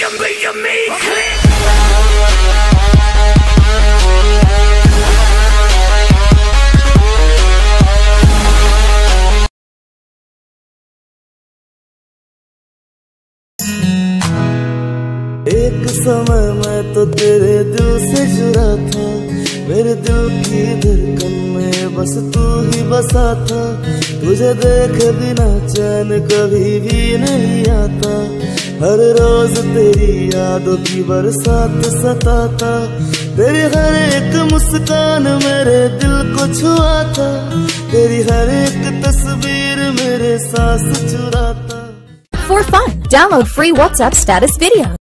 एक समय मैं तो तेरे दिल से जुड़ा था। मेरे दिल की धड़कन में बस तू ही बसा था। तुझे देख बिना चैन कभी भी नहीं आता। हर रोज तेरी यादों की बरसात सताता तेरी हर एक मुस्कान मेरे दिल को छुआता तेरी हर एक तस्वीर मेरे सांस चुराता For fun, download free WhatsApp status video.